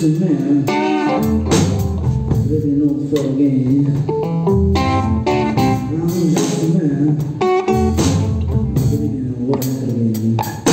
just a man living on for gain. I'm just a man living in a for.